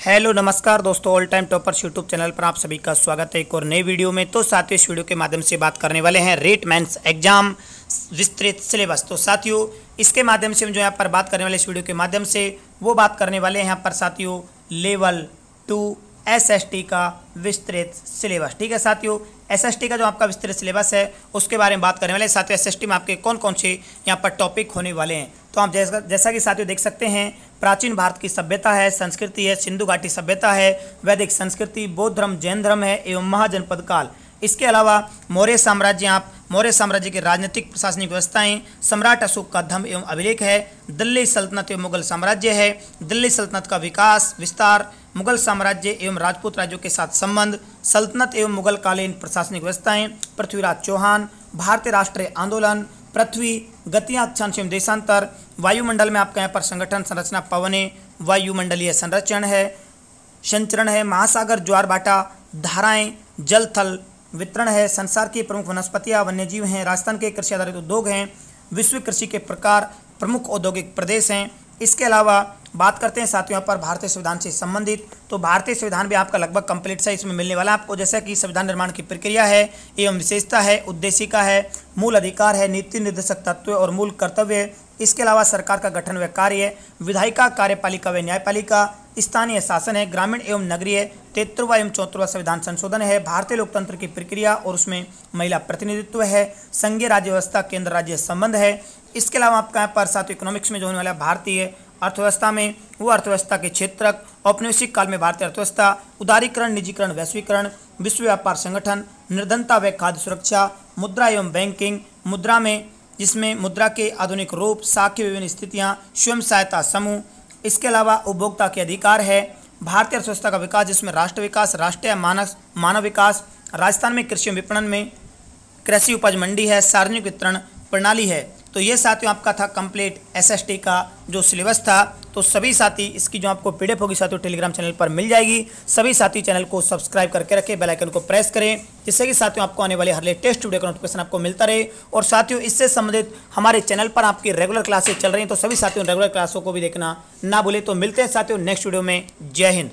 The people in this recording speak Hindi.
हेलो नमस्कार दोस्तों all time toppers YouTube channel पर आप सभी का स्वागत है एक और नई वीडियो में। तो साथियों इस वीडियो के माध्यम से बात करने वाले हैं रेट मैंस एग्ज़ाम विस्तृत सिलेबस तो साथियों, इसके माध्यम से हम जो यहाँ पर बात करने वाले इस वीडियो के माध्यम से, वो बात करने वाले हैं यहाँ पर साथियों लेवल टू एसएसटी का विस्तृत सिलेबस ठीक है साथियों एसएसटी का जो आपका विस्तृत सिलेबस है, उसके बारे में बात करने वाले साथियों एसएसटी में आपके कौन कौन से यहाँ पर टॉपिक होने वाले हैं? तो आप जैसा जैसा कि साथियों देख सकते हैं प्राचीन भारत की सभ्यता है, संस्कृति है, सिंधु घाटी सभ्यता है, वैदिक संस्कृति बौद्ध धर्म जैन धर्म है एवं महाजनपद काल। इसके अलावा मौर्य साम्राज्य, आप मौर्य साम्राज्य की राजनीतिक, प्रशासनिक व्यवस्थाएँ, सम्राट अशोक का धर्म एवं अभिलेख है, दिल्ली सल्तनत एवं मुगल साम्राज्य है, दिल्ली सल्तनत का विकास, विस्तार, मुगल साम्राज्य एवं राजपूत राज्यों के साथ संबंध, सल्तनत एवं मुगल कालीन प्रशासनिक व्यवस्थाएँ, पृथ्वीराज चौहान, भारतीय राष्ट्रीय आंदोलन, पृथ्वी, गतियाँ अक्षांश एवं देशांतर वायुमंडल में आपका यहाँ पर संगठन, संरचना, पवने, वायुमंडलीय संरक्षण है, संचरण है, महासागर, ज्वार बाटा, धाराएँ, जल थल वितरण है, संसार की प्रमुख वनस्पतियाँ, वन्यजीव हैं, राजस्थान के कृषि आधारित उद्योग हैं, विश्व कृषि के प्रकार प्रमुख औद्योगिक प्रदेश हैं। इसके अलावा बात करते हैं साथियों यहाँ पर भारतीय संविधान से संबंधित। तो भारतीय संविधान भी आपका लगभग कंप्लीट सा इसमें मिलने वाला है आपको, जैसा कि संविधान निर्माण की प्रक्रिया है, एवं विशेषता है, उद्देशिका है, मूल अधिकार है, नीति निर्देशक तत्व और मूल कर्तव्य है। इसके अलावा सरकार का गठन व कार्य विधायिका, कार्यपालिका व न्यायपालिका, स्थानीय शासन है, ग्रामीण एवं नगरीय तेतरवा एवं चौतरवा संविधान संशोधन है, भारतीय लोकतंत्र की प्रक्रिया और उसमें महिला प्रतिनिधित्व है, संघीय राज्य व्यवस्था, केंद्र राज्य संबंध है। इसके अलावा आपका यहाँ पर साथ इकोनॉमिक्स में जो होने वाला भारतीय अर्थव्यवस्था में, वो अर्थव्यवस्था के क्षेत्र औपनिवेशिक काल में भारतीय अर्थव्यवस्था, उदारीकरण, निजीकरण वैश्वीकरण, विश्व व्यापार संगठन, निर्धनता व खाद्य सुरक्षा, मुद्रा एवं बैंकिंग, मुद्रा में जिसमें मुद्रा के आधुनिक रूप, साख्य विभिन्न स्थितियाँ, स्वयं सहायता समूह, इसके अलावा उपभोक्ता के अधिकार है, भारतीय अर्थव्यवस्था का विकास जिसमें राष्ट्र विकास, राष्ट्रीय मानस मानव विकास, राजस्थान में कृषि विपणन में कृषि उपज मंडी है, सार्वजनिक वितरण प्रणाली है। तो ये साथियों, आपका था कंप्लीट एसएसटी का जो सिलेबस था। तो सभी साथी, इसकी जो आपको पीडीएफ होगी साथियों टेलीग्राम चैनल पर मिल जाएगी। सभी साथी चैनल को सब्सक्राइब करके रखें बेलाइकन को प्रेस करें, जिससे कि साथियों आपको आने वाले हर लेटेस्ट वीडियो का नोटिफिकेशन आपको मिलता रहे। और साथियों, इससे संबंधित हमारे चैनल पर आपकी रेगुलर क्लासेस चल रही हैं तो सभी साथियों रेगुलर क्लासों को भी देखना ना भूलें। तो मिलते हैं साथियों नेक्स्ट वीडियो में। जय हिंद।